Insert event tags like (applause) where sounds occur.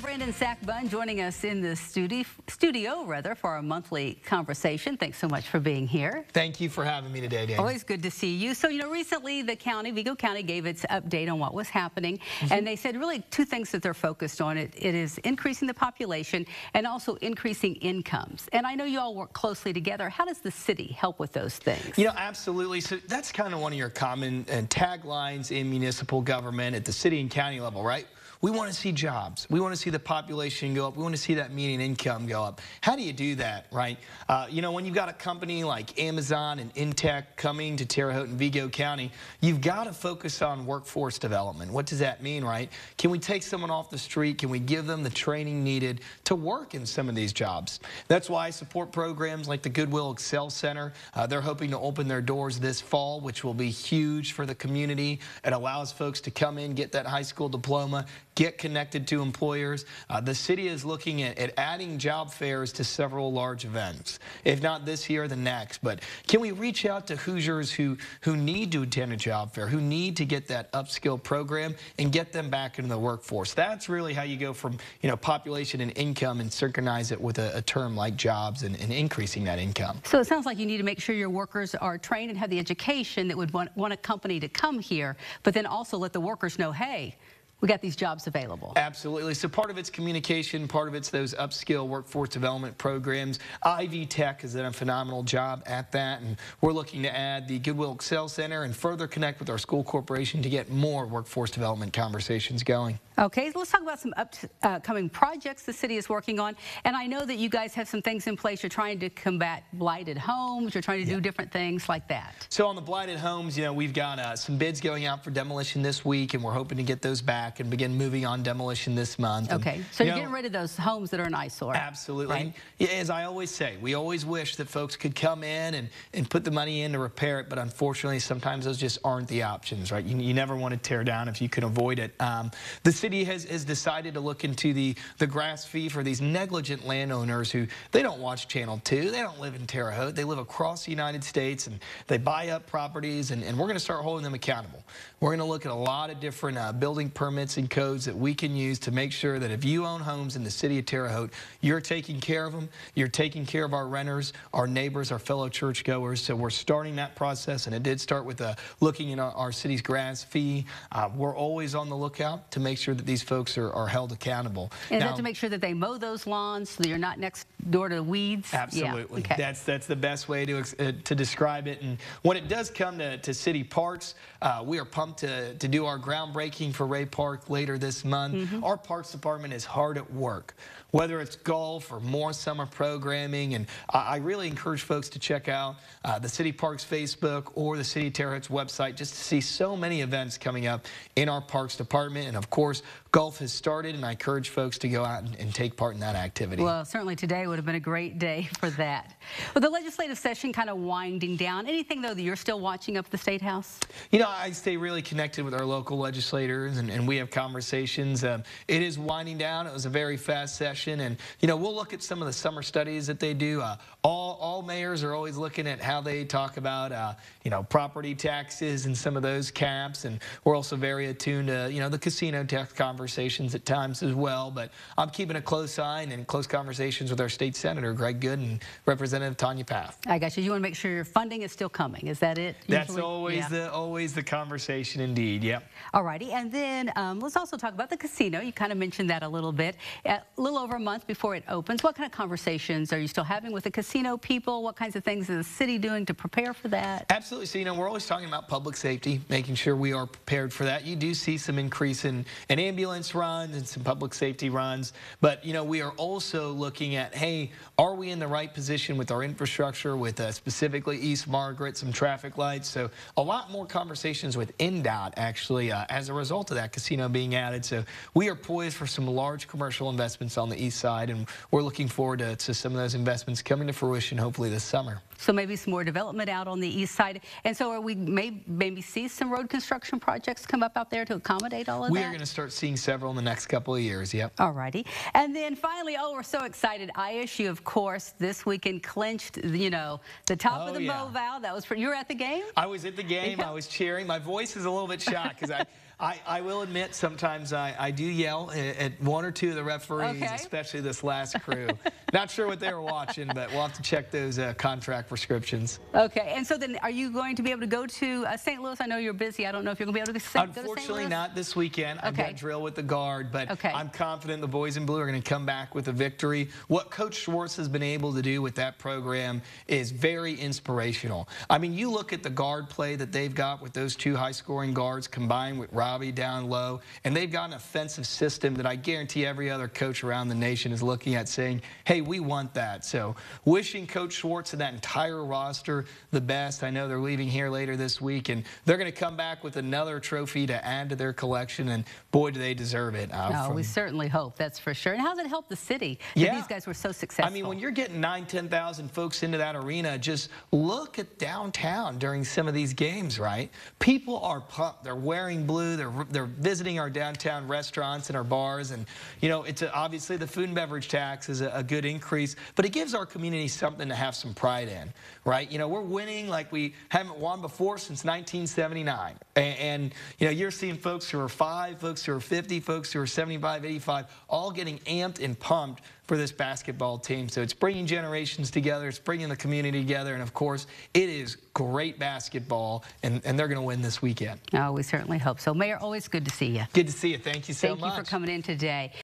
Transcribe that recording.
Brandon Sakbun joining us in the studio, studio rather, for our monthly conversation. Thanks so much for being here. Thank you for having me today, Dan. Always good to see you. So, you know, recently the county, Vigo County, gave its update on what was happening, mm -hmm. and they said really two things that they're focused on. It, it is increasing the population and also increasing incomes. And I know you all work closely together. How does the city help with those things? You know, absolutely. So that's kind of one of your common uh, taglines in municipal government at the city and county level, right? We want to see jobs. We want to see the population go up. We want to see that median income go up. How do you do that, right? Uh, you know, when you've got a company like Amazon and Intech coming to Terre Haute and Vigo County, you've got to focus on workforce development. What does that mean, right? Can we take someone off the street? Can we give them the training needed to work in some of these jobs? That's why I support programs like the Goodwill Excel Center. Uh, they're hoping to open their doors this fall, which will be huge for the community. It allows folks to come in, get that high school diploma, get connected to employers. Uh, the city is looking at, at, adding job fairs to several large events, if not this year, the next. But can we reach out to Hoosiers who, who need to attend a job fair, who need to get that upskill program and get them back into the workforce? That's really how you go from you know population and income and synchronize it with a, a term like jobs and, and, increasing that income. So it sounds like you need to make sure your workers are trained and have the education that would want, want a company to come here, but then also let the workers know, hey, we got these jobs available. Absolutely. So part of it's communication, part of it's those upskill workforce development programs. Ivy Tech has done a phenomenal job at that, and we're looking to add the Goodwill Excel Center and further connect with our school corporation to get more workforce development conversations going. Okay, let's talk about some upcoming uh, projects the city is working on. And I know that you guys have some things in place. You're trying to combat blighted homes. You're trying to yeah. do different things like that. So on the blighted homes, you know, we've got uh, some bids going out for demolition this week, and we're hoping to get those back and begin moving on demolition this month. Okay, and, so you are getting rid of those homes that are an eyesore. Absolutely. Right? Yeah, as I always say, we always wish that folks could come in and, and put the money in to repair it, but unfortunately, sometimes those just aren't the options, right? You, you never want to tear down if you can avoid it. Um, the city has, has decided to look into the, the grass fee for these negligent landowners who, they don't watch Channel 2, they don't live in Terre Haute, they live across the United States, and they buy up properties, and, and we're going to start holding them accountable. We're going to look at a lot of different uh, building permits and codes that we can use to make sure that if you own homes in the city of Terre Haute, you're taking care of them, you're taking care of our renters, our neighbors, our fellow churchgoers. So we're starting that process, and it did start with uh, looking at our, our city's grass fee. Uh, we're always on the lookout to make sure that these folks are, are held accountable. And now, to make sure that they mow those lawns so you're not next door to weeds? Absolutely. Yeah. Okay. That's, that's the best way to, uh, to describe it. And when it does come to, to city parks, uh, we are pumped to, to do our groundbreaking for Rea Park later this month. Mm -hmm. Our parks department is hard at work, whether it's golf or more summer programming. And I, really encourage folks to check out uh, the City Parks Facebook or the City of Terre Haute's website just to see so many events coming up in our parks department. And of course, golf has started, and I encourage folks to go out and, and take part in that activity. Well, certainly today would have been a great day (laughs) for that. Well, the legislative session kind of winding down. Anything, though, that you're still watching up at the State House? You know, I stay really connected with our local legislators, and, and we have conversations. Um, it is winding down. It was a very fast session, and, you know, we'll look at some of the summer studies that they do. Uh, all, all mayors are always looking at how they talk about, uh, you know, property taxes and some of those caps, and we're also very attuned to, you know, the casino tax conversations at times as well. But I'm keeping a close eye and close conversations with our state senator, Greg Goode, and Representative Tonya Pfaff. I got you. You want to make sure your funding is still coming. Is that it? Usually? That's always yeah. the always the conversation, indeed. Yep. All righty. And then um, let's also talk about the casino. You kind of mentioned that a little bit. A little over a month before it opens, what kind of conversations are you still having with the casino people? What kinds of things is the city doing to prepare for that? Absolutely. So, you know, we're always talking about public safety, making sure we are prepared for that. You do see some increase in, in ambulance runs and some public safety runs. But, you know, we are also looking at, hey, are we in the right position with our infrastructure, with uh, specifically East Margaret, some traffic lights? So a lot more conversations with INDOT, actually, uh, as a result of that casino being added. So we are poised for some large commercial investments on the east side, and we're looking forward to, to some of those investments coming to fruition hopefully this summer. So maybe some more development out on the east side. And so are we may maybe see some road construction projects come up out there to accommodate all of we that? We are going to start seeing several in the next couple of years, yep. All righty. And then finally, oh, we're so excited. ISU, of course, this weekend clinched, you know, the top oh, of the yeah. MoVal. That was for, you were at the game? I was at the game. Yeah. I was cheering. My voice is a little bit shot because I, I, I will admit sometimes I, I do yell at, at one or two of the referees, Okay. especially this last crew. (laughs) Not sure what they were watching, but we'll have to check those uh, contract prescriptions. Okay, and so then are you going to be able to go to uh, St. Louis? I know you're busy. I don't know if you're going to be able to, go to St. Unfortunately, Louis. not this weekend. I've Okay. got drill with the guard, but Okay. I'm confident the boys in blue are going to come back with a victory. What Coach Schertz has been able to do with that program is very inspirational. I mean, you look at the guard play that they've got with those two high-scoring guards combined with Robbie down low, and they've got an offensive system that I guarantee every other coach around the nation is looking at saying, hey, we want that. So wishing Coach Schertz and that entire roster the best. I know they're leaving here later this week, and they're going to come back with another trophy to add to their collection, and boy, do they deserve it. Uh, No, from- we certainly hope that's for sure. And how does it help the city that Yeah. these guys were so successful? I mean, when you're getting nine, 10,000 folks into that arena, just look at downtown during some of these games, right? People are pumped. They're wearing blue. They're, they're visiting our downtown restaurants and our bars. And, you know, it's a, obviously the food and beverage tax is a, a good increase, but it gives our community something to have some pride in, right? You know, we're winning like we haven't won before since 1979. And, and you know, you're seeing folks who are five, folks who are 50, folks who are 75, 85, all getting amped and pumped for this basketball team. So it's bringing generations together, it's bringing the community together, and of course, it is great basketball, and, and they're going to win this weekend. oh, we certainly hope so. Mayor, always good to see you. Good to see you. Thank you so Thank much. Thank you for coming in today.